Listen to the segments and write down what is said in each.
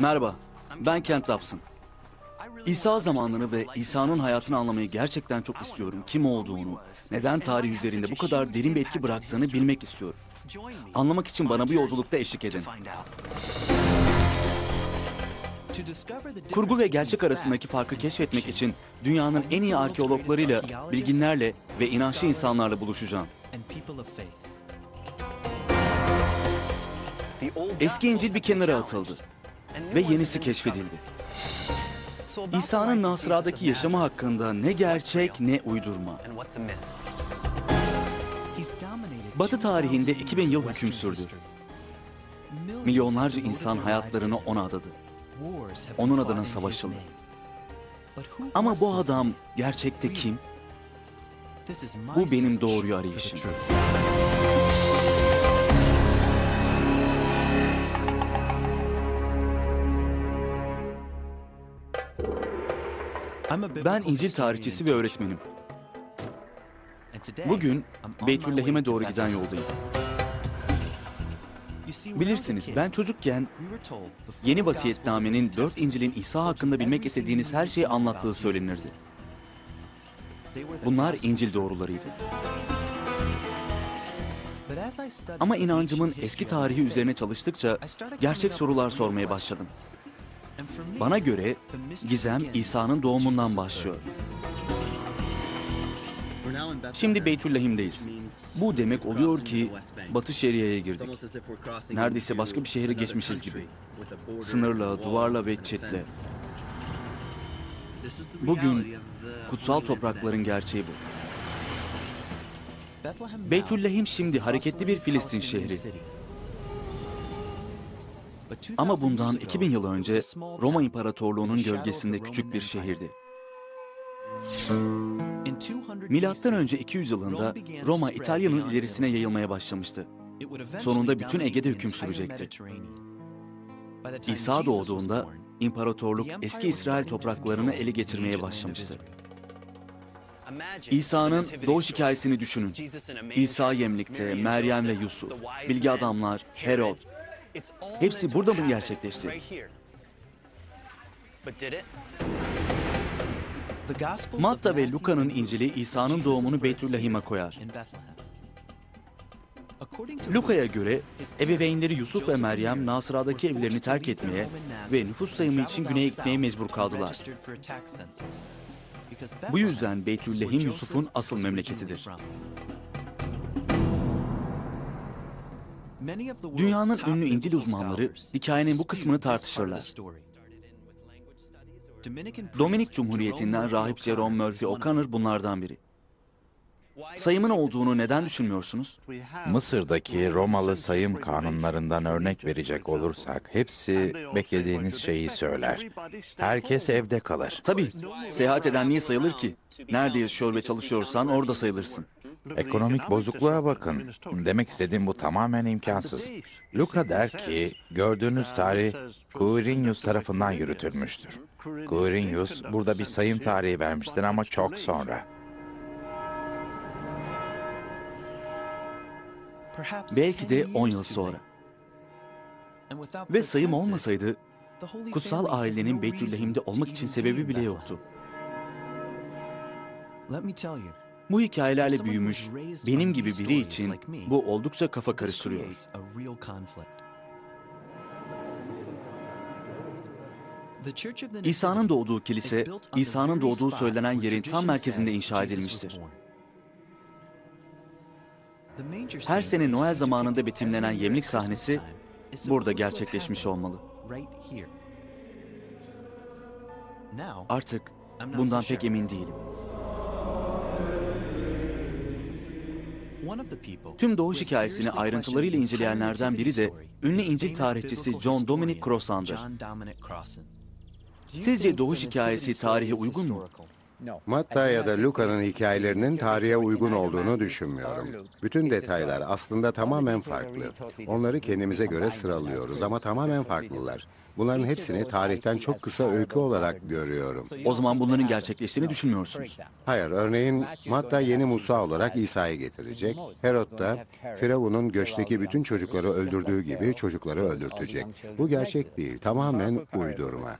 Merhaba, ben Kent Dobson. İsa zamanını ve İsa'nın hayatını anlamayı gerçekten çok istiyorum. Kim olduğunu, neden tarih üzerinde bu kadar derin bir etki bıraktığını bilmek istiyorum. Anlamak için bana bu yolculukta eşlik edin. Kurgu ve gerçek arasındaki farkı keşfetmek için dünyanın en iyi arkeologlarıyla, bilginlerle ve inançlı insanlarla buluşacağım. Eski İncil bir kenara atıldı ve yenisi keşfedildi. İsa'nın Nasra'daki yaşamı hakkında ne gerçek ne uydurma. Batı tarihinde 2000 yıl hüküm sürdü. Milyonlarca insan hayatlarını ona adadı. Onun adına savaşıldı. Ama bu adam gerçekte kim? Bu benim doğruyu arayışım. Ben İncil tarihçisi ve öğretmenim. Bugün Beytüllahim'e doğru giden yoldayım. Bilirsiniz ben çocukken yeni vasiyetnamenin dört İncil'in İsa hakkında bilmek istediğiniz her şeyi anlattığı söylenirdi. Bunlar İncil doğrularıydı. Ama inancımın eski tarihi üzerine çalıştıkça gerçek sorular sormaya başladım. Bana göre gizem İsa'nın doğumundan başlıyor. Şimdi Beytüllahim'deyiz. Bu demek oluyor ki Batı Şeria'ya girdik. Neredeyse başka bir şehre geçmişiz gibi. Sınırla, duvarla ve çetle. Bugün kutsal toprakların gerçeği bu. Beytüllahim şimdi hareketli bir Filistin şehri. Ama bundan 2000 yıl önce Roma İmparatorluğu'nun gölgesinde küçük bir şehirdi. Milattan önce 200 yılında Roma İtalya'nın ilerisine yayılmaya başlamıştı. Sonunda bütün Ege'de hüküm sürecekti. İsa doğduğunda imparatorluk eski İsrail topraklarını ele geçirmeye başlamıştı. İsa'nın doğuş hikayesini düşünün. İsa Yemlik'te, Meryem ve Yusuf, bilgi adamlar, Herod. Hepsi burada mı gerçekleşti? Matta ve Luka'nın İncil'i İsa'nın doğumunu Beytüllahim'e koyar. Luka'ya göre ebeveynleri Yusuf ve Meryem Nasıra'daki evlerini terk etmeye ve nüfus sayımı için güneye gitmeye mecbur kaldılar. Bu yüzden Beytüllahim Yusuf'un asıl memleketidir. Dünyanın ünlü İncil uzmanları hikayenin bu kısmını tartışırlar. Dominik Cumhuriyeti'nden rahip Jerome Murphy O'Connor bunlardan biri. Sayımın olduğunu neden düşünmüyorsunuz? Mısır'daki Romalı sayım kanunlarından örnek verecek olursak hepsi beklediğiniz şeyi söyler. Herkes evde kalır. Tabii, seyahat eden niye sayılır ki? Nerede yaşıyor ve çalışıyorsan orada sayılırsın. Ekonomik bozukluğa bakın. Demek istediğim bu tamamen imkansız. Luka der ki gördüğünüz tarih Quirinius tarafından yürütülmüştür. Quirinius burada bir sayım tarihi vermiştir ama çok sonra. Belki de 10 yıl sonra. Ve sayım olmasaydı kutsal ailenin Beytüllahim'de olmak için sebebi bile yoktu. Bu hikayelerle büyümüş benim gibi biri için bu oldukça kafa karıştırıyor. İsa'nın doğduğu kilise, İsa'nın doğduğu söylenen yerin tam merkezinde inşa edilmiştir. Her sene Noel zamanında betimlenen yemlik sahnesi burada gerçekleşmiş olmalı. Artık bundan pek emin değilim. Tüm doğuş hikayesini ayrıntılarıyla inceleyenlerden biri de ünlü İncil tarihçisi John Dominic Crossan'dır. Sizce doğuş hikayesi tarihe uygun mu? Matta ya da Luka'nın hikayelerinin tarihe uygun olduğunu düşünmüyorum. Bütün detaylar aslında tamamen farklı. Onları kendimize göre sıralıyoruz ama tamamen farklılar. Bunların hepsini tarihten çok kısa öykü olarak görüyorum. O zaman bunların gerçekleştiğini düşünmüyorsunuz. Hayır, örneğin Matta yeni Musa olarak İsa'yı getirecek. Herod da Firavun'un göçteki bütün çocukları öldürdüğü gibi çocukları öldürtecek. Bu gerçek değil, tamamen uydurma.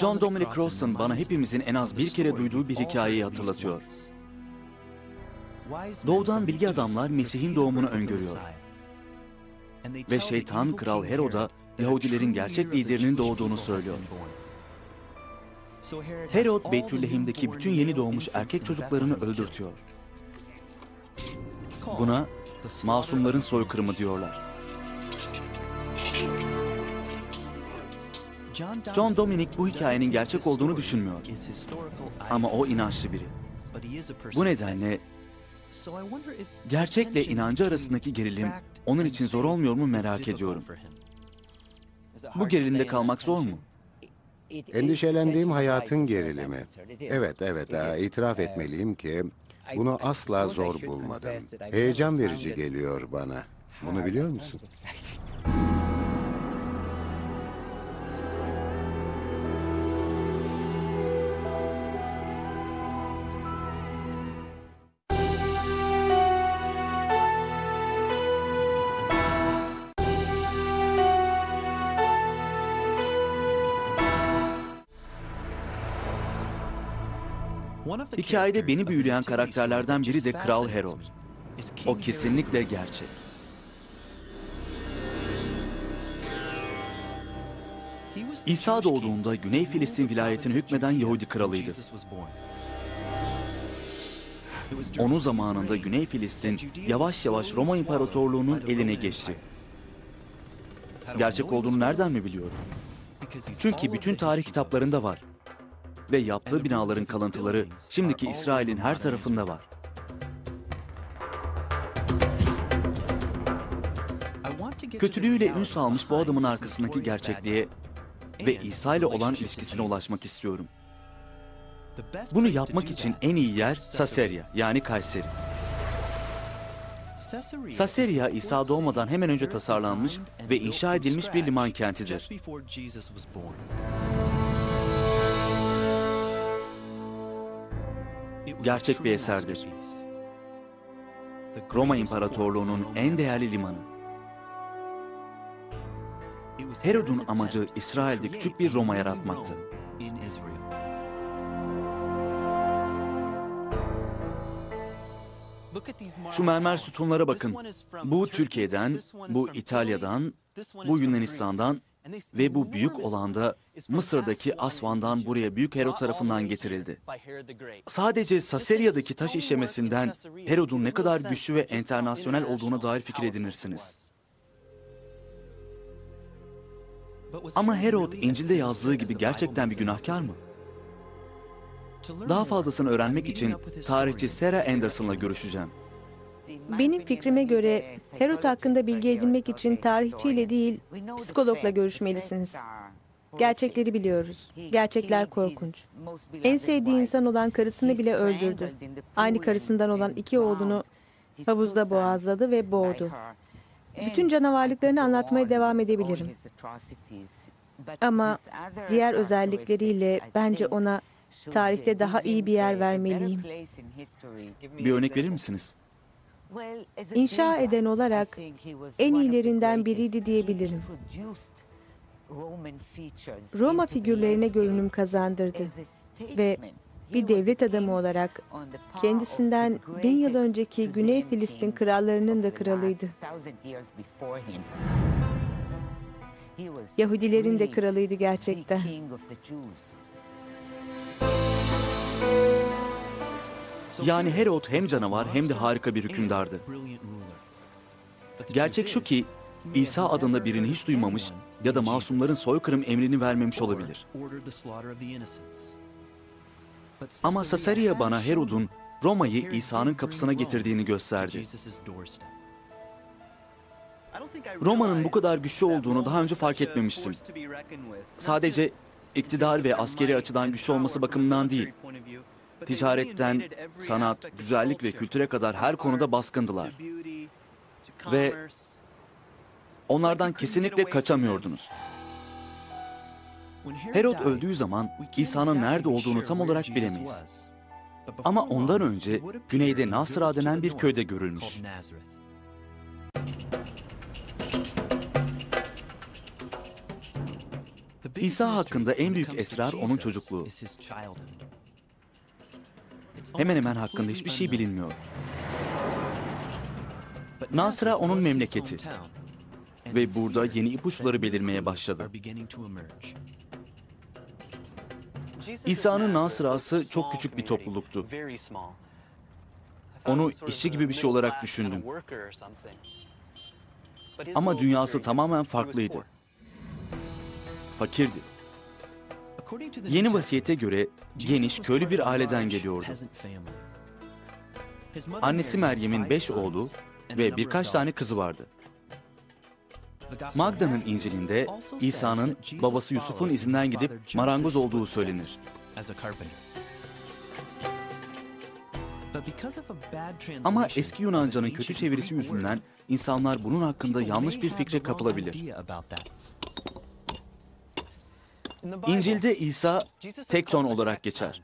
John Dominic Crossan bana hepimizin en az bir kere duyduğu bir hikayeyi hatırlatıyor. Doğudan bilgi adamlar Mesih'in doğumunu öngörüyor. Ve şeytan Kral Herod'a Yahudilerin gerçek liderinin doğduğunu söylüyor. Herod Beytüllehim'deki bütün yeni doğmuş erkek çocuklarını öldürtüyor. Buna masumların soykırımı diyorlar. John Dominic bu hikayenin gerçek olduğunu düşünmüyor. Ama o inançlı biri. Bu nedenle gerçekle inancı arasındaki gerilim onun için zor olmuyor mu merak ediyorum. Bu gerilimde kalmak zor mu? Endişelendiğim hayatın gerilimi. Evet, evet, itiraf etmeliyim ki bunu asla zor bulmadım. Heyecan verici geliyor bana. Bunu biliyor musun? Hikayede beni büyüleyen karakterlerden biri de Kral Herod. O kesinlikle gerçek. İsa doğduğunda Güney Filistin vilayetine hükmeden Yahudi kralıydı. Onun zamanında Güney Filistin yavaş yavaş Roma İmparatorluğu'nun eline geçti. Gerçek olduğunu nereden mi biliyorum? Çünkü bütün tarih kitaplarında var. Ve yaptığı binaların kalıntıları şimdiki İsrail'in her tarafında var. Kötülüğüyle ün salmış bu adamın arkasındaki gerçekliğe ve İsa ile olan ilişkisine ulaşmak istiyorum. Bunu yapmak için en iyi yer Saserya yani Kayseri. Saserya İsa doğmadan hemen önce tasarlanmış ve inşa edilmiş bir liman kentidir. Gerçek bir eserdir. Roma İmparatorluğu'nun en değerli limanı. Herod'un amacı İsrail'de küçük bir Roma yaratmaktı. Şu mermer sütunlara bakın. Bu Türkiye'den, bu İtalya'dan, bu Yunanistan'dan ve bu büyük olan da Mısır'daki Asvan'dan buraya Büyük Herod tarafından getirildi. Sadece Saserya'daki taş işlemesinden Herod'un ne kadar güçlü ve internasyonel olduğuna dair fikir edinirsiniz. Ama Herod İncil'de yazdığı gibi gerçekten bir günahkar mı? Daha fazlasını öğrenmek için tarihçi Sarah Anderson'la görüşeceğim. Benim fikrime göre Herod hakkında bilgi edinmek için tarihçiyle değil, psikologla görüşmelisiniz. Gerçekleri biliyoruz. Gerçekler korkunç. En sevdiği insan olan karısını bile öldürdü. Aynı karısından olan iki oğlunu havuzda boğazladı ve boğdu. Bütün canavarlıklarını anlatmaya devam edebilirim. Ama diğer özellikleriyle bence ona tarihte daha iyi bir yer vermeliyim. Bir örnek verir misiniz? İnşa eden olarak en iyilerinden biriydi diyebilirim. Roma figürlerine görünüm kazandırdı ve bir devlet adamı olarak kendisinden bin yıl önceki Güney Filistin krallarının da kralıydı. Yahudilerin de kralıydı gerçekten. Yani Herod hem canavar hem de harika bir hükümdardı. Gerçek şu ki İsa adında birini hiç duymamış ya da masumların soykırım emrini vermemiş olabilir. Ama Sasaria bana Herod'un Roma'yı İsa'nın kapısına getirdiğini gösterdi. Roma'nın bu kadar güçlü olduğunu daha önce fark etmemiştim. Sadece iktidar ve askeri açıdan güçlü olması bakımından değil. Ticaretten, sanat, güzellik ve kültüre kadar her konuda baskındılar. Ve onlardan kesinlikle kaçamıyordunuz. Herod öldüğü zaman İsa'nın nerede olduğunu tam olarak bilemeyiz. Ama ondan önce güneyde Nasıra denen bir köyde görülmüş. İsa hakkında en büyük esrar onun çocukluğu. Hemen hemen hakkında hiçbir şey bilinmiyor. Nasıra onun memleketi ve burada yeni ipuçları belirmeye başladı. İsa'nın Nasırası çok küçük bir topluluktu. Onu işçi gibi bir şey olarak düşündüm. Ama dünyası tamamen farklıydı. Fakirdi. Yeni vasiyete göre geniş köylü bir aileden geliyordu. Annesi Meryem'in beş oğlu ve birkaç tane kızı vardı. Magda'nın İncil'inde İsa'nın babası Yusuf'un izinden gidip marangoz olduğu söylenir. Ama eski Yunanca'nın kötü çevirisi yüzünden insanlar bunun hakkında yanlış bir fikre kapılabilir. İncil'de İsa tekton olarak geçer.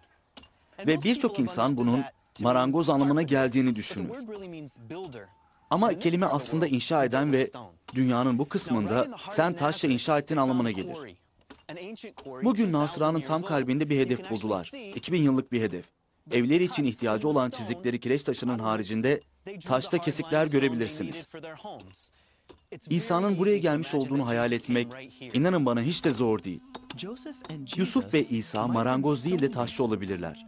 Ve birçok insan bunun marangoz anlamına geldiğini düşünür. Ama kelime aslında inşa eden ve dünyanın bu kısmında sen taşla inşa ettiğin anlamına gelir. Bugün Nasra'nın tam kalbinde bir hedef buldular. 2000 yıllık bir hedef. Evleri için ihtiyacı olan çizdikleri kireç taşının haricinde taşta kesikler görebilirsiniz. İsa'nın buraya gelmiş olduğunu hayal etmek, inanın bana hiç de zor değil. Yusuf ve İsa marangoz değil de taşçı olabilirler.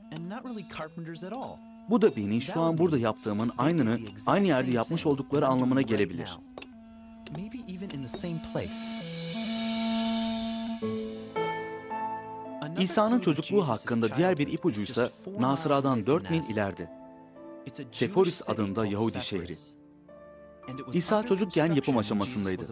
Bu da beni şu an burada yaptığımın aynını aynı yerde yapmış oldukları anlamına gelebilir. İsa'nın çocukluğu hakkında diğer bir ipucuysa Nasıra'dan 4 mil ileride. Seforis adında Yahudi şehri. İsa çocukken yapım aşamasındaydı.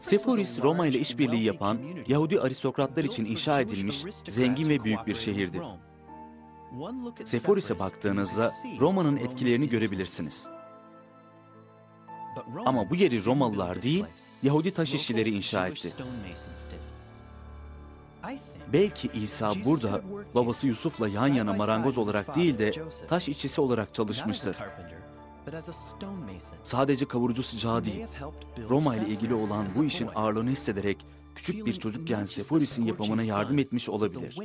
Seforis Roma ile işbirliği yapan Yahudi aristokratlar için inşa edilmiş zengin ve büyük bir şehirdi. Seforis'e baktığınızda Roma'nın etkilerini görebilirsiniz. Ama bu yeri Romalılar değil, Yahudi taş işçileri inşa etti. Belki İsa burada babası Yusuf'la yan yana marangoz olarak değil de taş işçisi olarak çalışmıştır. Sadece kavurucu sıcağı değil, Roma ile ilgili olan bu işin ağırlığını hissederek küçük bir çocukken Seforis'in yapımına yardım etmiş olabilir.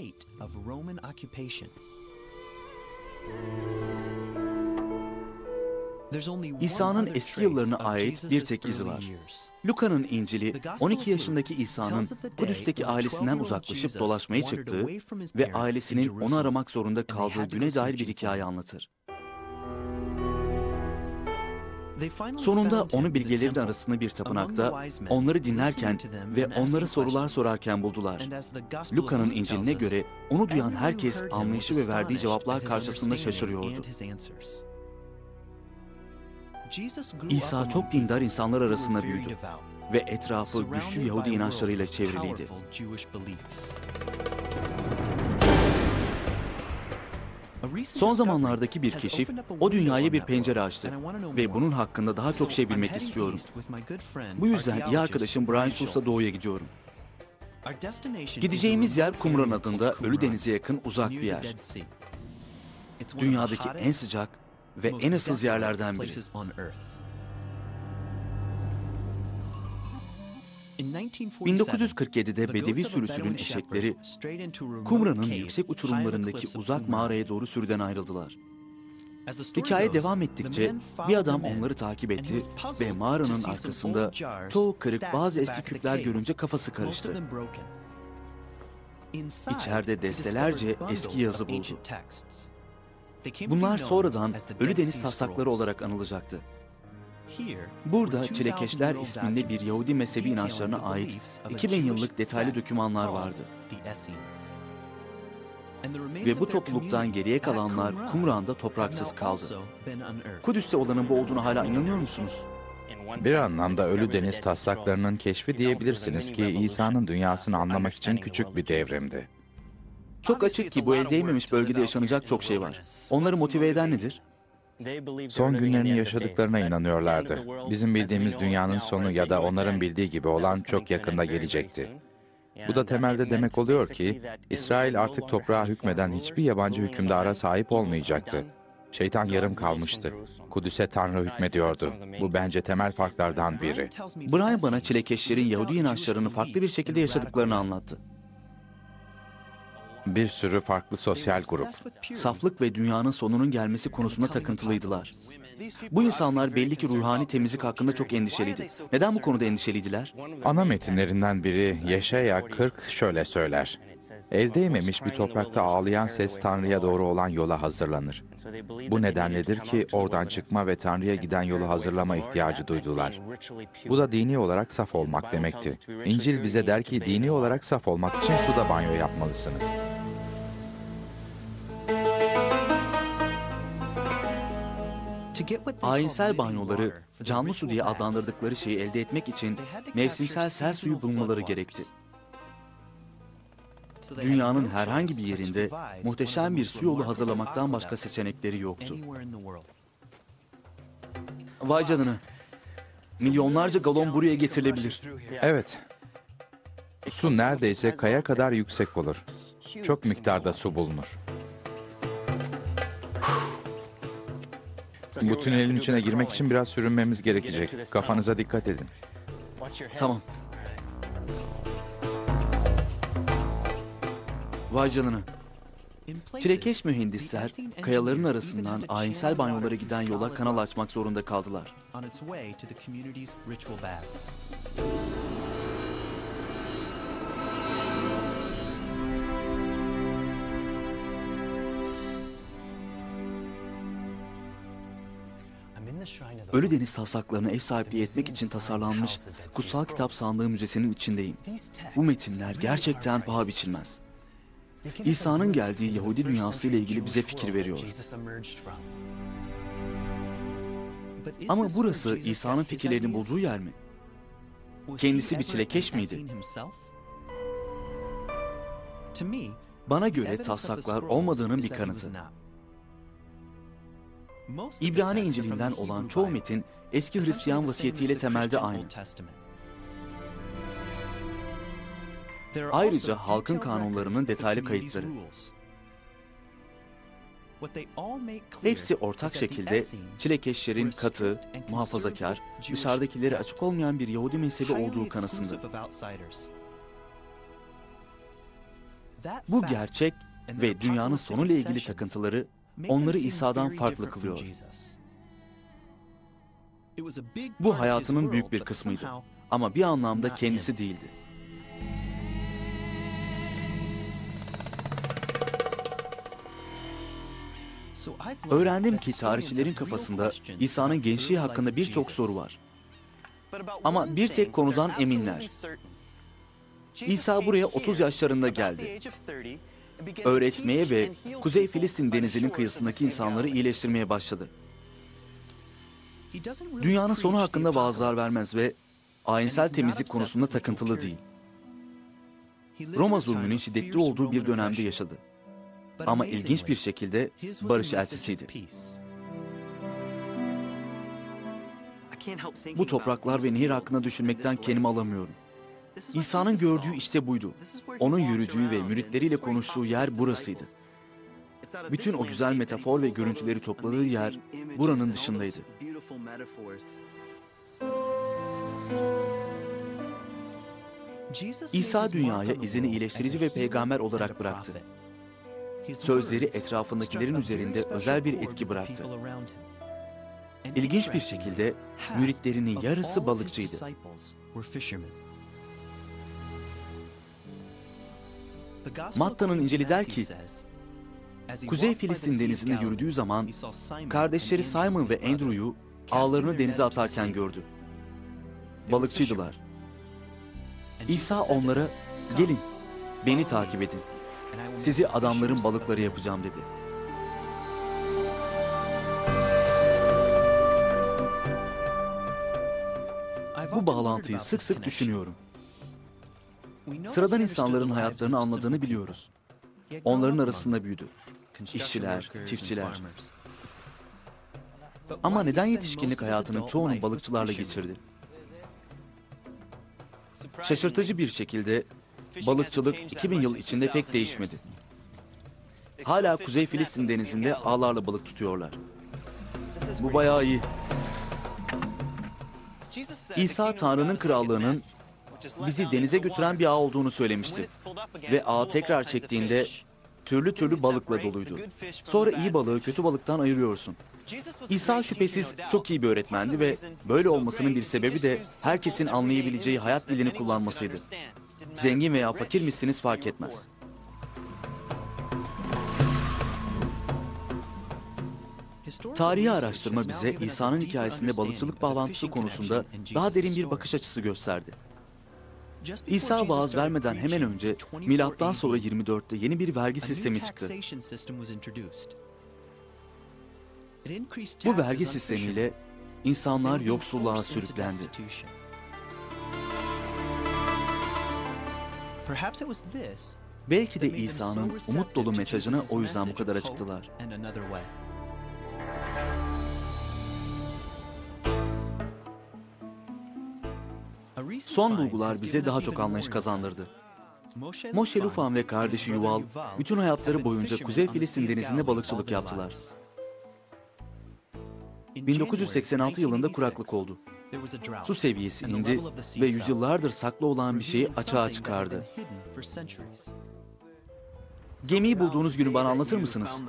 İsa'nın eski yıllarına ait bir tek izi var. Luka'nın İncil'i 12 yaşındaki İsa'nın Kudüs'teki ailesinden uzaklaşıp dolaşmaya çıktığı ve ailesinin onu aramak zorunda kaldığı güne dair bir hikaye anlatır. Sonunda onu bilgelerin arasında bir tapınakta onları dinlerken ve onlara sorular sorarken buldular. Luka'nın İncil'ine göre onu duyan herkes anlayışı ve verdiği cevaplar karşısında şaşırıyordu. İsa çok dindar insanlar arasında büyüdü ve etrafı güçlü Yahudi inançlarıyla çevriliydi. Son zamanlardaki bir keşif o dünyaya bir pencere açtı ve bunun hakkında daha çok şey bilmek istiyorum. Bu yüzden iyi arkadaşım Brian Schultz'la doğuya gidiyorum. Gideceğimiz yer Qumran adında Ölü Deniz'e yakın uzak bir yer. Dünyadaki en sıcak ve en ıssız yerlerden biri. 1947'de Bedevi sürüsünün eşekleri Kumra'nın yüksek uçurumlarındaki uzak mağaraya doğru sürüden ayrıldılar. Hikaye devam ettikçe bir adam onları takip etti ve mağaranın arkasında çoğu kırık bazı eski küpler görünce kafası karıştı. İçeride destelerce eski yazı buldu. Bunlar sonradan Ölü Deniz taslakları olarak anılacaktı. Burada Çilekeşler isminde bir Yahudi mezhebi inançlarına ait 2000 yıllık detaylı dokümanlar vardı. Ve bu topluluktan geriye kalanlar Kumran'da topraksız kaldı. Kudüs'te olanın bu olduğunu hala inanıyor musunuz? Bir anlamda ölü deniz taslaklarının keşfi diyebilirsiniz ki İsa'nın dünyasını anlamak için küçük bir devrimdi. Çok açık ki bu el değmemiş bölgede yaşanacak çok şey var. Onları motive eden nedir? Son günlerini yaşadıklarına inanıyorlardı. Bizim bildiğimiz dünyanın sonu ya da onların bildiği gibi olan çok yakında gelecekti. Bu da temelde demek oluyor ki İsrail artık toprağa hükmeden hiçbir yabancı hükümdara sahip olmayacaktı. Şeytan yarım kalmıştı. Kudüs'e Tanrı hükmediyordu. Bu bence temel farklardan biri. Brian bana çilekeşlerin Yahudi inançlarını farklı bir şekilde yaşadıklarını anlattı. Bir sürü farklı sosyal grup. Saflık ve dünyanın sonunun gelmesi konusunda takıntılıydılar. Bu insanlar belli ki ruhani temizlik hakkında çok endişeliydi. Neden bu konuda endişeliydiler? Ana metinlerinden biri Yeşaya 40 şöyle söyler. El değmemiş bir toprakta ağlayan ses Tanrı'ya doğru olan yola hazırlanır. Bu nedenledir ki oradan çıkma ve Tanrı'ya giden yolu hazırlama ihtiyacı duydular. Bu da dini olarak saf olmak demekti. İncil bize der ki dini olarak saf olmak için suda banyo yapmalısınız. Ayinsel banyoları canlı su diye adlandırdıkları şeyi elde etmek için mevsimsel sel suyu bulmaları gerekti. Dünyanın herhangi bir yerinde muhteşem bir su yolu hazırlamaktan başka seçenekleri yoktu. Vay canına. Milyonlarca galon buraya getirilebilir. Evet. Su neredeyse kaya kadar yüksek olur. Çok miktarda su bulunur. Bu tünelin içine girmek için biraz sürünmemiz gerekecek. Kafanıza dikkat edin. Tamam. Vay canına. Çilekeş mühendisler kayaların arasından ayinsel banyolara giden yola kanal açmak zorunda kaldılar. Ölü deniz taslaklarına ev sahipliği etmek için tasarlanmış Kutsal Kitap Sandığı Müzesi'nin içindeyim. Bu metinler gerçekten paha biçilmez. İsa'nın geldiği Yahudi dünyası ile ilgili bize fikir veriyor. Ama burası İsa'nın fikirlerini bulduğu yer mi? Kendisi bir çilekeş miydi? Bana göre taslaklar olmadığının bir kanıtı. İbrani İncil'inden olan çoğu metin eski Hristiyan vasiyetiyle temelde aynı. Ayrıca halkın kanunlarının detaylı kayıtları. Hepsi ortak şekilde çilekeşlerin katı, muhafazakar, dışarıdakileri açık olmayan bir Yahudi mezhebi olduğu kanısında. Bu gerçek ve dünyanın sonuyla ilgili takıntıları onları İsa'dan farklı kılıyor. Bu hayatının büyük bir kısmıydı ama bir anlamda kendisi değildi. Öğrendim ki tarihçilerin kafasında İsa'nın gençliği hakkında birçok soru var. Ama bir tek konudan eminler. İsa buraya 30 yaşlarında geldi. Öğretmeye ve Kuzey Filistin denizinin kıyısındaki insanları iyileştirmeye başladı. Dünyanın sonu hakkında vaazlar vermez ve ayinsel temizlik konusunda takıntılı değil. Roma zulmünün şiddetli olduğu bir dönemde yaşadı. Ama ilginç bir şekilde barış elçisiydi. Bu topraklar ve nehir hakkında düşünmekten kendimi alamıyorum. İsa'nın gördüğü işte buydu. Onun yürüdüğü ve müritleriyle konuştuğu yer burasıydı. Bütün o güzel metafor ve görüntüleri topladığı yer buranın dışındaydı. İsa dünyaya izini iyileştirici ve peygamber olarak bıraktı. Sözleri etrafındakilerin üzerinde özel bir etki bıraktı. İlginç bir şekilde müritlerinin yarısı balıkçıydı. Matta'nın İncil'i der ki, Kuzey Filistin denizinde yürüdüğü zaman kardeşleri Simon ve Andrew'yu ağlarını denize atarken gördü. Balıkçıydılar. İsa onlara, gelin, beni takip edin. Sizi adamların balıkları yapacağım dedi. Bu bağlantıyı sık sık düşünüyorum. Sıradan insanların hayatlarını anladığını biliyoruz. Onların arasında büyüdü. İşçiler, çiftçiler. Ama neden yetişkinlik hayatının çoğunu balıkçılarla geçirdi? Şaşırtıcı bir şekilde balıkçılık 2000 yıl içinde pek değişmedi. Hala Kuzey Filistin denizinde ağlarla balık tutuyorlar. Bu bayağı iyi. İsa Tanrı'nın krallığının bizi denize götüren bir ağ olduğunu söylemişti. Ve ağ tekrar çektiğinde türlü türlü balıkla doluydu. Sonra iyi balığı kötü balıktan ayırıyorsun. İsa şüphesiz çok iyi bir öğretmendi ve böyle olmasının bir sebebi de herkesin anlayabileceği hayat dilini kullanmasıydı. Zengin veya fakir misiniz fark etmez. Tarihi araştırma bize İsa'nın hikayesinde balıkçılık bağlantısı konusunda daha derin bir bakış açısı gösterdi. İsa vaaz vermeden hemen önce milattan sonra 24'te yeni bir vergi sistemi çıktı. Bu vergi sistemiyle insanlar yoksulluğa sürüklendi. Belki de İsa'nın umut dolu mesajını o yüzden bu kadar açıktılar. Son bulgular bize daha çok anlayış kazandırdı. Moshe Lufan ve kardeşi Yuval bütün hayatları boyunca Kuzey Filistin denizinde balıkçılık yaptılar. 1986 yılında kuraklık oldu. Su seviyesi indi ve yüzyıllardır saklı olan bir şeyi açığa çıkardı. Gemiyi bulduğunuz günü bana anlatır mısınız?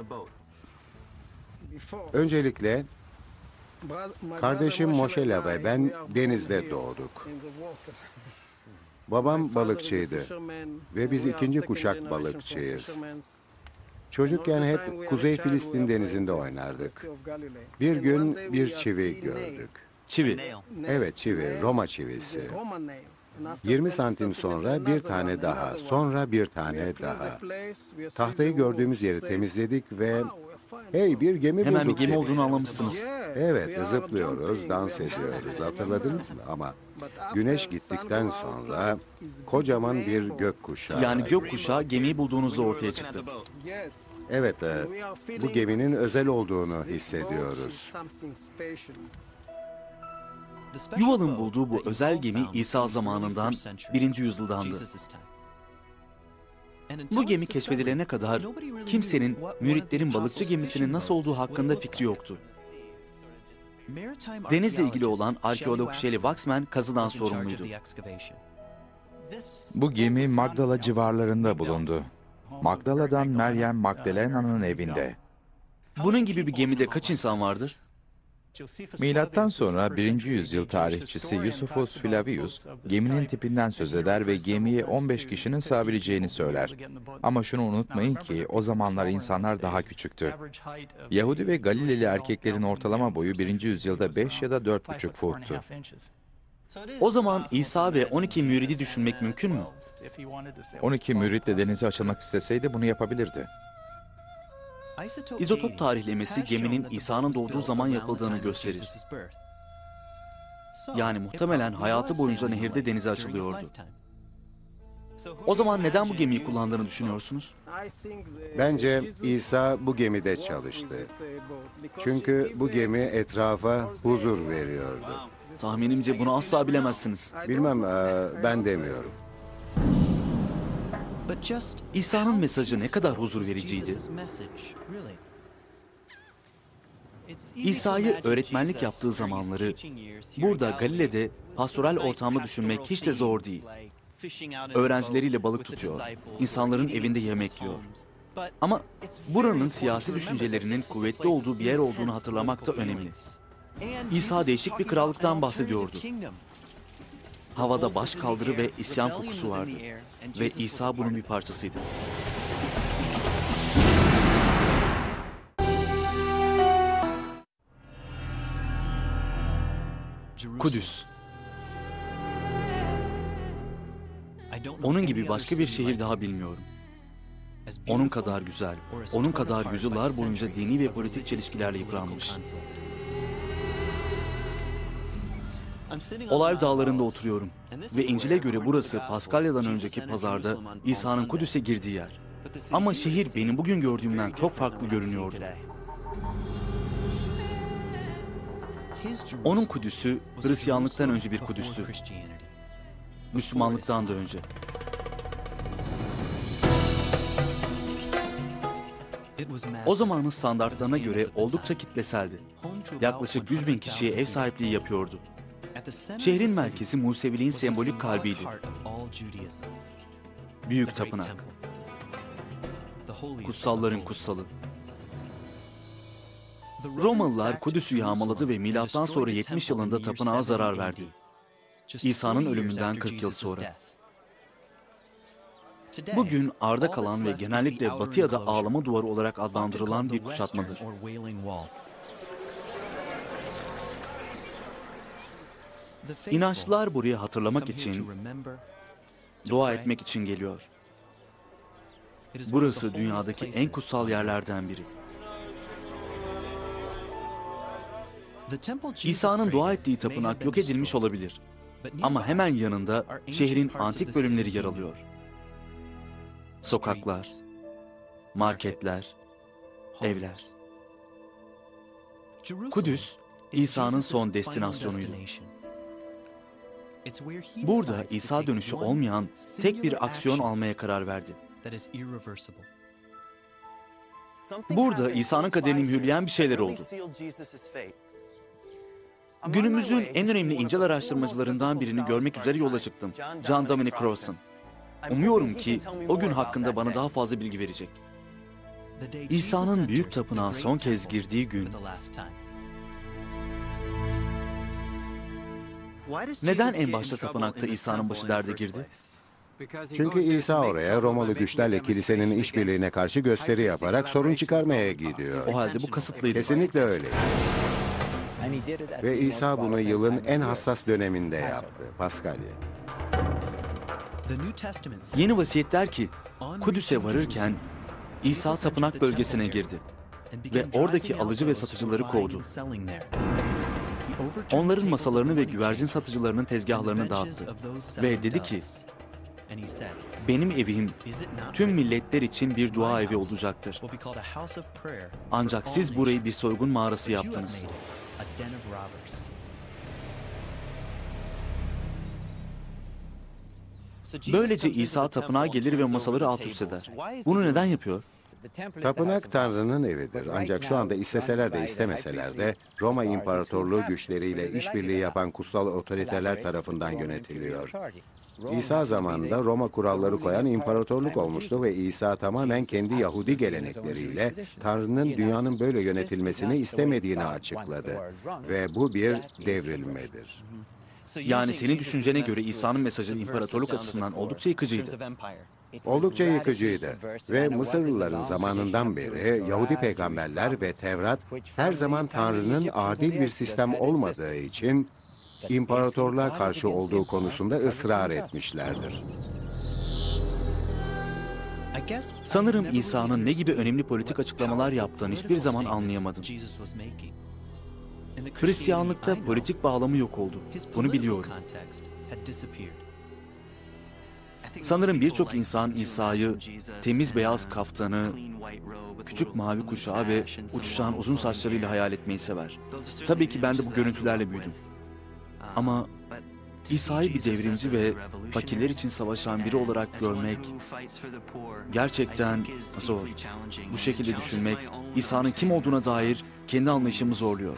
Öncelikle kardeşim Moşela ve ben denizde doğduk. Babam balıkçıydı ve biz ikinci kuşak balıkçıyız. Çocukken hep Kuzey Filistin denizinde oynardık. Bir gün bir çivi gördük. Çivi. Evet çivi, Roma çivisi. 20 santim sonra bir tane daha, sonra bir tane daha. Tahtayı gördüğümüz yeri temizledik ve hey bir gemi bulduk Hemen bir gemi dedik. olduğunu anlamışsınız. Evet, zıplıyoruz, dans ediyoruz. Hatırladınız mı? Ama güneş gittikten sonra kocaman bir gökkuşağı. Yani gökkuşağı gemiyi bulduğunuzda ortaya çıktı. Evet, e, bu geminin özel olduğunu hissediyoruz. Yuval'ın bulduğu bu özel gemi İsa zamanından 1. yüzyıldandı. Bu gemi keşfedilene kadar kimsenin müritlerin balıkçı gemisinin nasıl olduğu hakkında fikri yoktu. Denizle ilgili olan arkeolog Shelley Waxman kazıdan sorumluydu. Bu gemi Magdala civarlarında bulundu. Magdala'dan Meryem Magdalena'nın evinde. Bunun gibi bir gemide kaç insan vardır? Milattan sonra 1. yüzyıl tarihçisi Yusufus Flavius geminin tipinden söz eder ve gemiye 15 kişinin sığabileceğini söyler. Ama şunu unutmayın ki o zamanlar insanlar daha küçüktü. Yahudi ve Galileli erkeklerin ortalama boyu 1. yüzyılda 5 ya da 4,5 futtu. O zaman İsa ve 12 müridi düşünmek mümkün mü? 12 mürit de denize açılmak isteseydi bunu yapabilirdi. İzotop tarihlemesi geminin İsa'nın doğduğu zaman yapıldığını gösterir. Yani muhtemelen hayatı boyunca nehirde denize açılıyordu. O zaman neden bu gemiyi kullandığını düşünüyorsunuz? Bence İsa bu gemide çalıştı. Çünkü bu gemi etrafa huzur veriyordu. Tahminimce bunu asla bilemezsiniz. Bilmem, ben demiyorum. İsa'nın mesajı ne kadar huzur vericiydi. İsa'yı öğretmenlik yaptığı zamanları burada Galile'de pastoral ortamda düşünmek hiç de zor değil. Öğrencileriyle balık tutuyor, insanların evinde yemek yiyor. Ama buranın siyasi düşüncelerinin kuvvetli olduğu bir yer olduğunu hatırlamak da önemli. İsa değişik bir krallıktan bahsediyordu. Havada baş kaldırı ve isyan kokusu vardı. Ve İsa bunun bir parçasıydı. Kudüs. Onun gibi başka bir şehir daha bilmiyorum. Onun kadar güzel, onun kadar yüzyıllar boyunca dini ve politik çelişkilerle yıpranmış. Olay dağlarında oturuyorum ve İncil'e göre burası Paskalya'dan önceki pazarda İsa'nın Kudüs'e girdiği yer. Ama şehir benim bugün gördüğümden çok farklı görünüyordu. Onun Kudüs'ü Hristiyanlıktan önce bir Kudüs'tü. Müslümanlıktan da önce. O zamanın standartlarına göre oldukça kitleseldi. Yaklaşık 100 bin kişiye ev sahipliği yapıyordu. Şehrin merkezi Museviliğin sembolik kalbiydi. Büyük tapınak, kutsalların kutsalı. Romalılar Kudüs'ü yağmaladı ve milattan sonra 70 yılında tapınağa zarar verdi. İsa'nın ölümünden 40 yıl sonra. Bugün arda kalan ve genellikle batı ya da ağlama duvarı olarak adlandırılan bir kuşatmadır. İnançlılar buraya hatırlamak için, dua etmek için geliyor. Burası dünyadaki en kutsal yerlerden biri. İsa'nın dua ettiği tapınak yok edilmiş olabilir. Ama hemen yanında şehrin antik bölümleri yer alıyor. Sokaklar, marketler, evler. Kudüs, İsa'nın son destinasyonuydu. Burada İsa dönüşü olmayan tek bir aksiyon almaya karar verdi. Burada İsa'nın kaderini mühürleyen bir şeyler oldu. Günümüzün en önemli İncil araştırmacılarından birini görmek üzere yola çıktım. John Dominic Crossan. Umuyorum ki o gün hakkında bana daha fazla bilgi verecek. İsa'nın büyük tapınağa son kez girdiği gün neden en başta tapınakta İsa'nın başı derde girdi? Çünkü İsa oraya Romalı güçlerle kilisenin işbirliğine karşı gösteri yaparak sorun çıkarmaya gidiyor. O halde bu kasıtlıydı. Kesinlikle öyle. Ve İsa bunu yılın en hassas döneminde yaptı. Paskalya. Yeni vasiyet der ki Kudüs'e varırken İsa tapınak bölgesine girdi ve oradaki alıcı ve satıcıları kovdu. Onların masalarını ve güvercin satıcılarının tezgahlarını dağıttı ve dedi ki benim evim tüm milletler için bir dua evi olacaktır. Ancak siz burayı bir soygun mağarası yaptınız. Böylece İsa tapınağa gelir ve masaları alt üst eder. Bunu neden yapıyor? Tapınak Tanrı'nın evidir. Ancak şu anda isteseler de istemeseler de Roma İmparatorluğu güçleriyle işbirliği yapan kutsal otoriteler tarafından yönetiliyor. İsa zamanında Roma kuralları koyan imparatorluk olmuştu ve İsa tamamen kendi Yahudi gelenekleriyle Tanrı'nın dünyanın böyle yönetilmesini istemediğini açıkladı. Ve bu bir devrilmedir. Yani senin düşüncene göre İsa'nın mesajı imparatorluk açısından oldukça yıkıcıydı. Oldukça yıkıcıydı ve Mısırlıların zamanından beri Yahudi peygamberler ve Tevrat her zaman Tanrı'nın adil bir sistem olmadığı için imparatorluğa karşı olduğu konusunda ısrar etmişlerdir. Sanırım İsa'nın ne gibi önemli politik açıklamalar yaptığını hiçbir zaman anlayamadım. Hristiyanlıkta politik bağlamı yok oldu. Bunu biliyorum. Sanırım birçok insan İsa'yı temiz beyaz kaftanı, küçük mavi kuşağı ve uçuşan uzun saçlarıyla hayal etmeyi sever. Tabii ki ben de bu görüntülerle büyüdüm. Ama İsa'yı bir devrimci ve fakirler için savaşan biri olarak görmek gerçekten zor. Bu şekilde düşünmek İsa'nın kim olduğuna dair kendi anlayışımı zorluyor.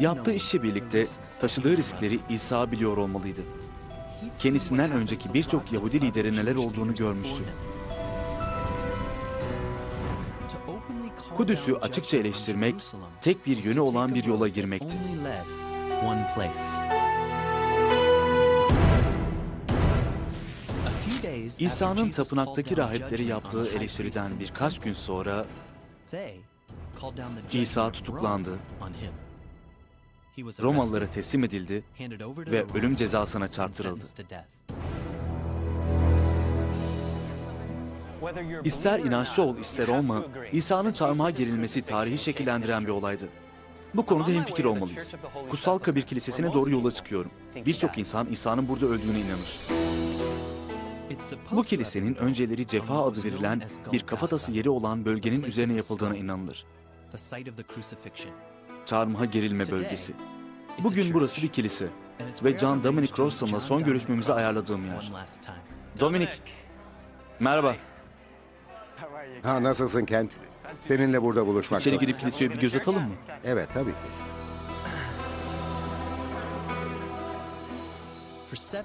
Yaptığı işle birlikte taşıdığı riskleri İsa biliyor olmalıydı. Kendisinden önceki birçok Yahudi lideri neler olduğunu görmüştü. Kudüs'ü açıkça eleştirmek, tek bir yönü olan bir yola girmekti. İsa'nın tapınaktaki rahipleri yaptığı eleştiriden birkaç gün sonra İsa tutuklandı, Romalılara teslim edildi ve ölüm cezasına çarptırıldı. İster inançlı ol ister olma, İsa'nın çarmıha gerilmesi tarihi şekillendiren bir olaydı. Bu konuda hemfikir olmalıyız. Kutsal Kabir Kilisesi'ne doğru yola çıkıyorum. Birçok insan İsa'nın burada öldüğüne inanır. Bu kilisenin önceleri cefa adı verilen bir kafatası yeri olan bölgenin üzerine yapıldığına inanılır. Çarmıha gerilme bölgesi. Bugün burası bir kilise ve John Dominic Rossum'la son görüşmemizi ayarladığım yer. Dominic, merhaba. Ha nasılsın Kent? Seninle burada buluşmak. İçeri girip kiliseye bir göz atalım mı? Evet tabii ki.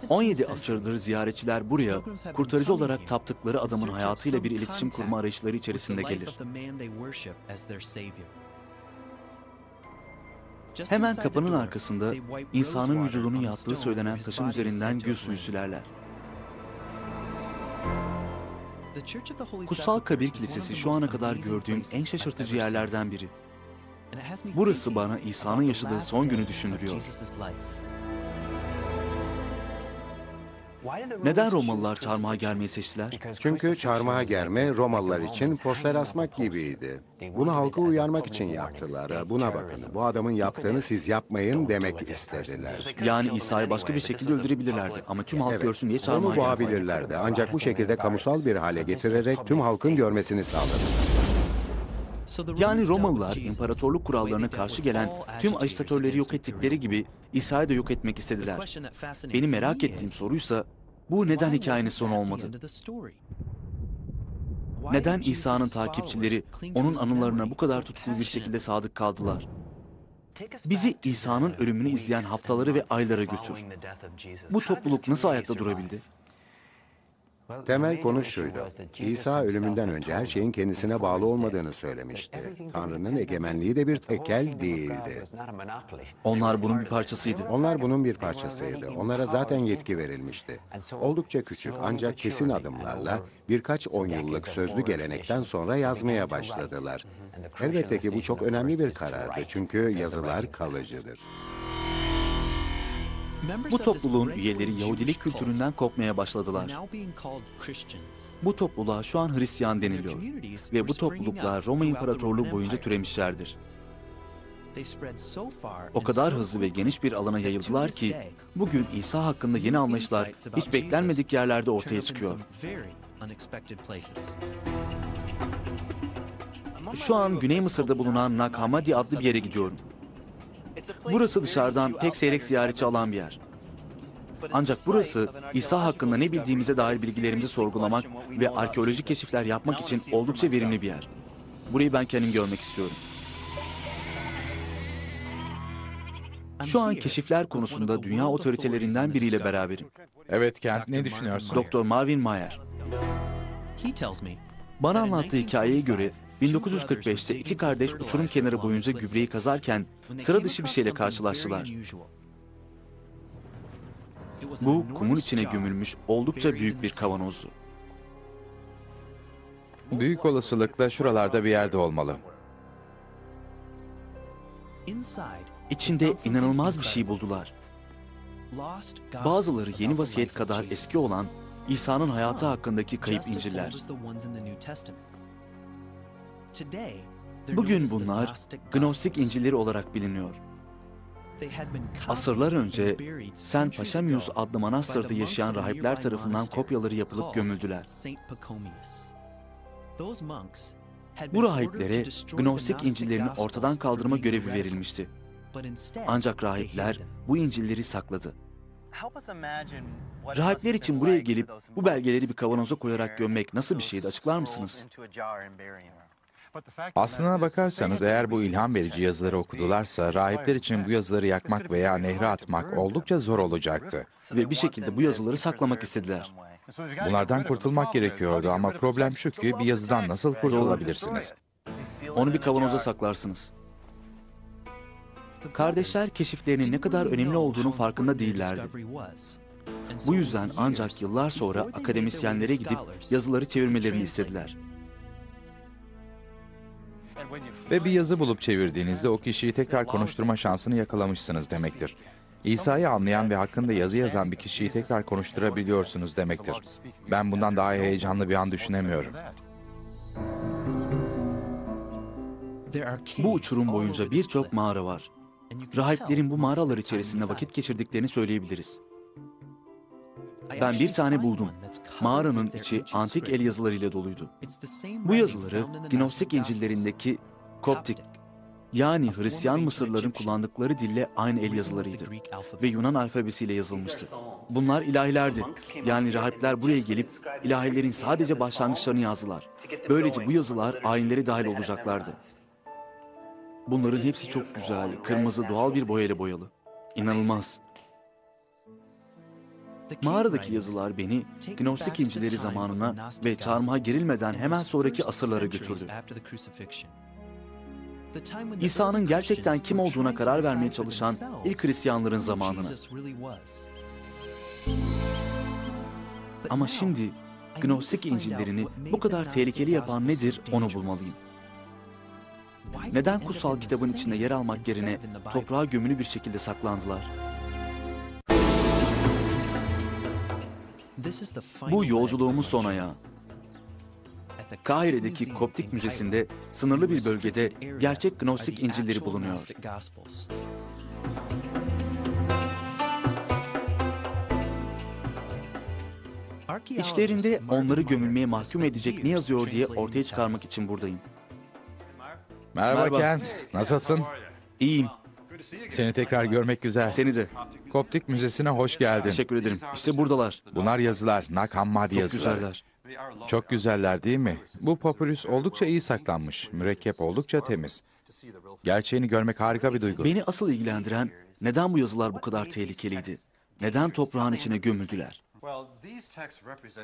17 asırdır ziyaretçiler buraya kurtarıcı olarak taptıkları adamın hayatıyla bir iletişim kurma arayışları içerisinde gelir. Hemen kapının arkasında insanın vücudunun yattığı söylenen taşın üzerinden gül suyu sülerler. Kutsal Kabir Kilisesi şu ana kadar gördüğüm en şaşırtıcı yerlerden biri. Burası bana İsa'nın yaşadığı son günü düşündürüyor. Neden Romalılar çarmıha gelmeyi seçtiler? Çünkü çarmıha germe Romalılar için poster asmak gibiydi. Bunu halkı uyarmak için yaptılar. Buna bakın. Bu adamın yaptığını siz yapmayın demek istediler. Yani İsa'yı başka bir şekilde öldürebilirlerdi ama tüm halk Evet. görsün diye Onu çarmıha geldiler. boğabilirlerdi. Ancak bu şekilde kamusal bir hale getirerek tüm halkın görmesini sağladı. Yani Romalılar imparatorluk kurallarına karşı gelen tüm ajitatörleri yok ettikleri gibi İsa'yı da yok etmek istediler. Beni merak ettiğim soruysa bu neden hikayenin sonu olmadı? Neden İsa'nın takipçileri onun anılarına bu kadar tutkulu bir şekilde sadık kaldılar? Bizi İsa'nın ölümünü izleyen haftaları ve aylara götür. Bu topluluk nasıl ayakta durabildi? Temel konu şuydu. İsa ölümünden önce her şeyin kendisine bağlı olmadığını söylemişti. Tanrı'nın egemenliği de bir tekel değildi. Onlar bunun bir parçasıydı. Onlar bunun bir parçasıydı. Onlara zaten yetki verilmişti. Oldukça küçük ancak kesin adımlarla birkaç on yıllık sözlü gelenekten sonra yazmaya başladılar. Elbette ki bu çok önemli bir karardı çünkü yazılar kalıcıdır. Bu topluluğun üyeleri Yahudilik kültüründen kopmaya başladılar. Bu topluluğa şu an Hristiyan deniliyor ve bu topluluklar Roma İmparatorluğu boyunca türemişlerdir. O kadar hızlı ve geniş bir alana yayıldılar ki bugün İsa hakkında yeni anlayışlar hiç beklenmedik yerlerde ortaya çıkıyor. Şu an Güney Mısır'da bulunan Nag Hammadi adlı bir yere gidiyorum. Burası dışarıdan pek seyrek ziyaretçi alan bir yer. Ancak burası İsa hakkında ne bildiğimize dair bilgilerimizi sorgulamak ve arkeolojik keşifler yapmak için oldukça verimli bir yer. Burayı ben kendim görmek istiyorum. Şu an keşifler konusunda dünya otoritelerinden biriyle beraberim. Evet Kent, ne düşünüyorsun? Dr. Marvin Mayer. Bana anlattığı hikayeye göre 1945'te iki kardeş uçurum kenarı boyunca gübreyi kazarken sıra dışı bir şeyle karşılaştılar. Bu kumun içine gömülmüş oldukça büyük bir kavanozdu. Büyük olasılıkla şuralarda bir yerde olmalı. İçinde inanılmaz bir şey buldular. Bazıları yeni vasiyet kadar eski olan İsa'nın hayatı hakkındaki kayıp İncil'ler. Bugün bunlar Gnostik İncil'leri olarak biliniyor. Asırlar önce Sen Paşamius adlı manastırda yaşayan rahipler tarafından kopyaları yapılıp gömüldüler. Bu rahiplere Gnostik İncil'lerini ortadan kaldırma görevi verilmişti. Ancak rahipler bu İncil'leri sakladı. Rahipler için buraya gelip bu belgeleri bir kavanoza koyarak gömmek nasıl bir şeydi açıklar mısınız? Aslına bakarsanız eğer bu ilham verici yazıları okudularsa rahipler için bu yazıları yakmak veya nehre atmak oldukça zor olacaktı. Ve bir şekilde bu yazıları saklamak istediler. Bunlardan kurtulmak gerekiyordu ama problem şu ki bir yazıdan nasıl kurtulabilirsiniz? Onu bir kavanoza saklarsınız. Kardeşler keşiflerinin ne kadar önemli olduğunun farkında değillerdi. Bu yüzden ancak yıllar sonra akademisyenlere gidip yazıları çevirmelerini istediler. Ve bir yazı bulup çevirdiğinizde o kişiyi tekrar konuşturma şansını yakalamışsınız demektir. İsa'yı anlayan ve hakkında yazı yazan bir kişiyi tekrar konuşturabiliyorsunuz demektir. Ben bundan daha heyecanlı bir an düşünemiyorum. Bu uçurum boyunca birçok mağara var. Rahiplerin bu mağaralar içerisinde vakit geçirdiklerini söyleyebiliriz. Ben bir tane buldum. Mağaranın içi antik el yazılarıyla doluydu. Bu yazıları Gnostik İncil'lerindeki Koptik yani Hristiyan Mısırların kullandıkları dille aynı el yazılarıydı ve Yunan alfabesiyle yazılmıştı. Bunlar ilahilerdi. Yani rahipler buraya gelip ilahilerin sadece başlangıçlarını yazdılar. Böylece bu yazılar ayinleri dahil olacaklardı. Bunların hepsi çok güzel, kırmızı doğal bir boyayla boyalı. İnanılmaz. Mağaradaki yazılar beni Gnostik İncil'leri zamanına ve çarmıha gerilmeden hemen sonraki asırlara götürdü. İsa'nın gerçekten kim olduğuna karar vermeye çalışan ilk Hristiyanların zamanına. Ama şimdi Gnostik İncil'lerini bu kadar tehlikeli yapan nedir onu bulmalıyım. Neden kutsal kitabın içinde yer almak yerine toprağa gömülü bir şekilde saklandılar? Bu yolculuğumuz son ayağı. Kahire'deki Koptik Müzesi'nde sınırlı bir bölgede gerçek Gnostik İncil'leri bulunuyor. İçlerinde onları gömülmeye mahkum edecek ne yazıyor diye ortaya çıkarmak için buradayım. Merhaba, Merhaba. Kent. Nasılsın? İyiyim, Seni tekrar görmek güzel. seni de. Koptik Müzesi'ne hoş geldin. Teşekkür ederim. İşte buradalar. Bunlar yazılar, Nag Hammadi Çok yazıları. güzeller. Çok güzeller değil mi? Bu papyrus oldukça iyi saklanmış. Mürekkep oldukça temiz. Gerçeğini görmek harika bir duygu. Beni asıl ilgilendiren neden bu yazılar bu kadar tehlikeliydi? Neden toprağın içine gömüldüler?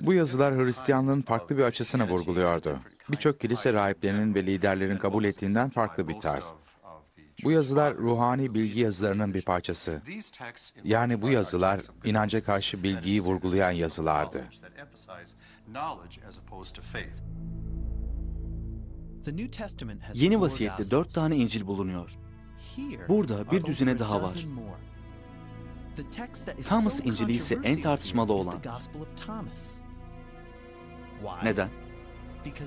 Bu yazılar Hristiyanlığın farklı bir açısını vurguluyordu. Birçok kilise rahiplerinin ve liderlerin kabul ettiğinden farklı bir tarz. Bu yazılar ruhani bilgi yazılarının bir parçası. Yani bu yazılar inanca karşı bilgiyi vurgulayan yazılardı. Yeni vasiyette dört tane İncil bulunuyor. Burada bir düzine daha var. Thomas İncil'i ise en tartışmalı olan. Neden?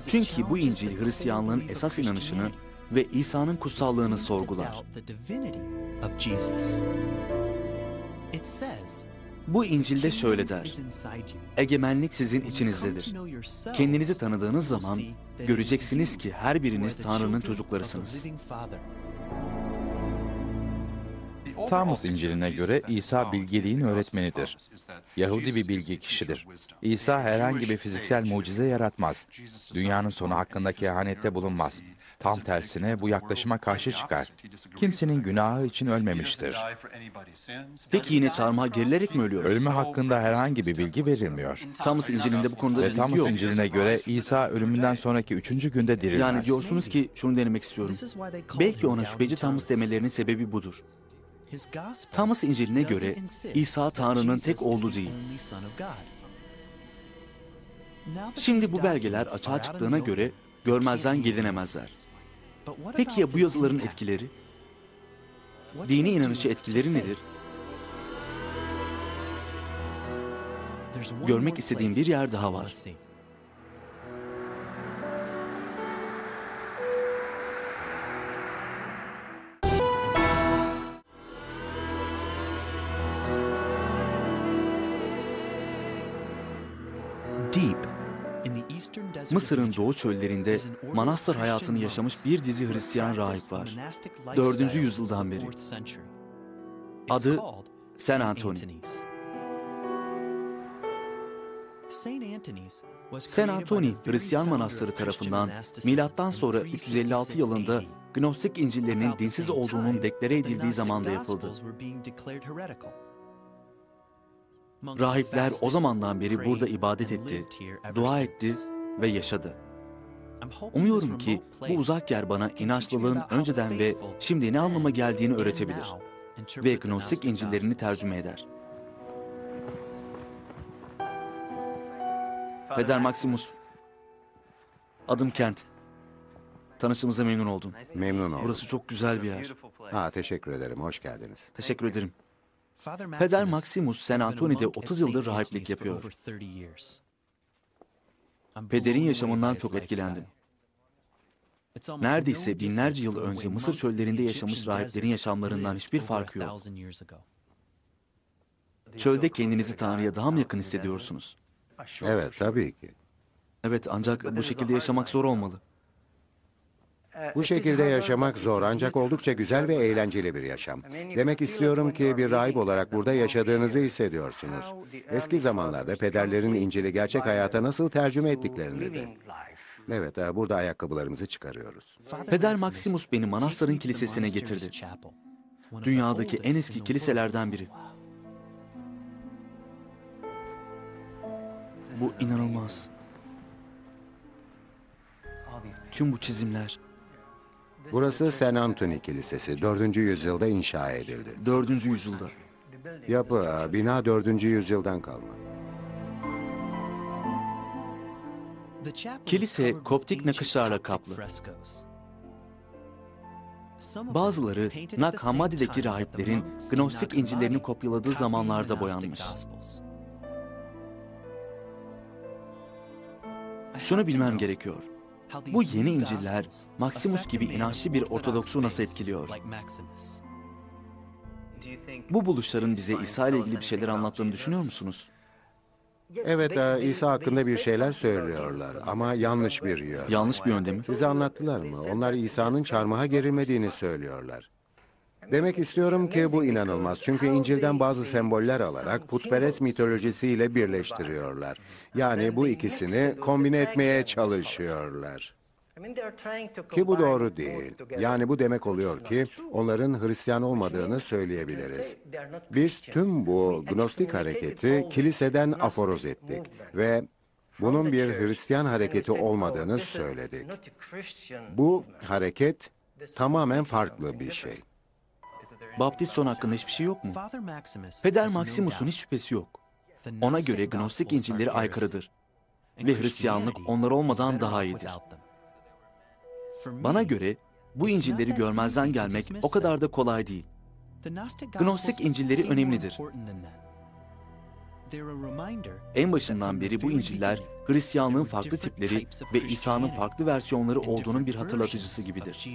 Çünkü bu İncil Hristiyanlığın esas inanışını ve İsa'nın kutsallığını sorgular. Bu İncil'de şöyle der. Egemenlik sizin içinizdedir. Kendinizi tanıdığınız zaman göreceksiniz ki her biriniz Tanrı'nın çocuklarısınız. Thomas İncil'ine göre İsa bilgeliğin öğretmenidir. Yahudi bir bilgi kişidir. İsa herhangi bir fiziksel mucize yaratmaz. Dünyanın sonu hakkında kehanette bulunmaz. Tam tersine bu yaklaşıma karşı çıkar. Kimsenin günahı için ölmemiştir. Peki yine çarmıha gerilerek mi ölüyor? Ölümü hakkında herhangi bir bilgi verilmiyor. Thomas İncil'inde bu konuda Ve bilgi Thomas yok. İncil'ine göre İsa ölümünden sonraki üçüncü günde dirilmez. Yani diyorsunuz ki şunu denemek istiyorum. Belki ona şüpheci Thomas demelerinin sebebi budur. Thomas İncil'ine göre İsa Tanrı'nın tek oğlu değil. Şimdi bu belgeler açığa çıktığına göre görmezden gelinemezler. Peki ya bu yazıların etkileri? Dini inanışı etkileri nedir? Görmek istediğim bir yer daha var. Mısır'ın doğu çöllerinde manastır hayatını yaşamış bir dizi Hristiyan rahip var. 4. yüzyıldan beri. Adı San Antoni. San Antoni Hristiyan manastırı tarafından milattan sonra 356 yılında Gnostik İncil'lerinin dinsiz olduğunun deklare edildiği zamanda yapıldı. Rahipler o zamandan beri burada ibadet etti, dua etti ve yaşadı. Umuyorum ki bu uzak yer bana inançlılığın önceden ve şimdi ne anlama geldiğini öğretebilir ve Gnostik İncil'lerini tercüme eder. Peder Maximus, adım Kent. Tanıştığımıza memnun oldum. Memnun oldum. Burası çok güzel bir yer. Ha, teşekkür ederim. Hoş geldiniz. Teşekkür ederim. Peder Maximus San Antoni'de 30 yıldır rahiplik yapıyor. Pederin yaşamından çok etkilendim. Neredeyse binlerce yıl önce Mısır çöllerinde yaşamış rahiplerin yaşamlarından hiçbir farkı yok. Çölde kendinizi Tanrı'ya daha mı yakın hissediyorsunuz? Evet, tabii ki. Evet ancak bu şekilde yaşamak zor olmalı. Bu şekilde yaşamak zor ancak oldukça güzel ve eğlenceli bir yaşam. Demek istiyorum ki bir rahip olarak burada yaşadığınızı hissediyorsunuz. Eski zamanlarda pederlerin İncil'i gerçek hayata nasıl tercüme ettiklerini de. Evet, e, burada ayakkabılarımızı çıkarıyoruz. Peder Maximus beni Manastır'ın kilisesine getirdi. Dünyadaki en eski kiliselerden biri. Bu inanılmaz. Tüm bu çizimler Burası St. Anthony Kilisesi. 4. yüzyılda inşa edildi. 4. yüzyılda. Yapı, bina 4. yüzyıldan kalma. Kilise koptik nakışlarla kaplı. Bazıları Nag Hammadi'deki rahiplerin Gnostik İncil'lerini kopyaladığı zamanlarda boyanmış. Şunu bilmem gerekiyor. Bu yeni İncil'ler Maximus gibi inançlı bir Ortodoksu nasıl etkiliyor? Bu buluşların bize İsa ile ilgili bir şeyler anlattığını düşünüyor musunuz? Evet, e, İsa hakkında bir şeyler söylüyorlar ama yanlış bir yön. Yanlış bir yönde mi? Size anlattılar mı? Onlar İsa'nın çarmıha gerilmediğini söylüyorlar. Demek istiyorum ki bu inanılmaz. Çünkü İncil'den bazı semboller alarak putperest mitolojisiyle birleştiriyorlar. Yani bu ikisini kombine etmeye çalışıyorlar. Ki bu doğru değil. Yani bu demek oluyor ki onların Hristiyan olmadığını söyleyebiliriz. Biz tüm bu gnostik hareketi kiliseden aforoz ettik ve bunun bir Hristiyan hareketi olmadığını söyledik. Bu hareket tamamen farklı bir şey. Baptist son hakkında hiçbir şey yok mu? Peder Maximus'un hiç şüphesi yok. Ona göre Gnostik İncil'leri aykırıdır. Ve Hristiyanlık onlar olmadan daha iyidir. Bana göre bu İncil'leri görmezden gelmek o kadar da kolay değil. Gnostik İncil'leri önemlidir. En başından beri bu İncil'ler Hristiyanlığın farklı tipleri ve İsa'nın farklı versiyonları olduğunun bir hatırlatıcısı gibidir.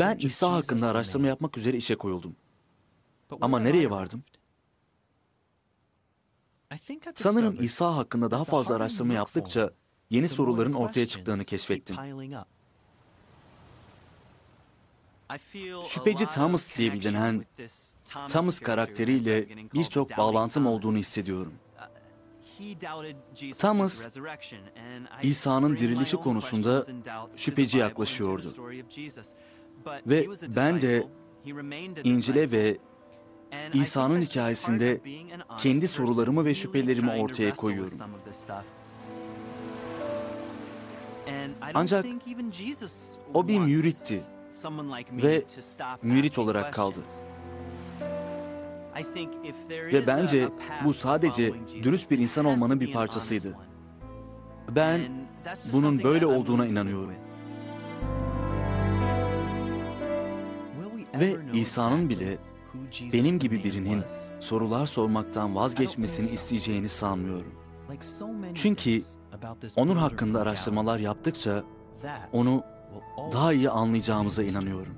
Ben İsa hakkında araştırma yapmak üzere işe koyuldum. Ama nereye vardım? Sanırım İsa hakkında daha fazla araştırma yaptıkça yeni soruların ortaya çıktığını keşfettim. Şüpheci Thomas diye bilinen Thomas karakteriyle birçok bağlantım olduğunu hissediyorum. Thomas, İsa'nın dirilişi konusunda şüpheci yaklaşıyordu. Ve ben de İncil'e ve İsa'nın hikayesinde kendi sorularımı ve şüphelerimi ortaya koyuyorum. Ancak o bir müritti ve mürit olarak kaldı. Ve bence bu sadece dürüst bir insan olmanın bir parçasıydı. Ben bunun böyle olduğuna inanıyorum. Ve İsa'nın bile benim gibi birinin sorular sormaktan vazgeçmesini isteyeceğini sanmıyorum. Çünkü onun hakkında araştırmalar yaptıkça onu daha iyi anlayacağımıza inanıyorum.